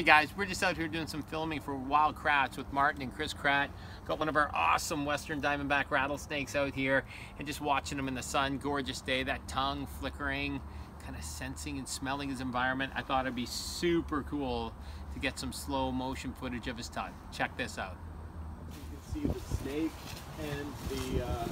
Hey guys, we're just out here doing some filming for Wild Kratts with Martin and Chris Kratt. Got one of our awesome Western Diamondback rattlesnakes out here and just watching them in the sun. Gorgeous day, that tongue flickering, kind of sensing and smelling his environment. I thought it'd be super cool to get some slow motion footage of his tongue. Check this out. You can see the snake and the uh,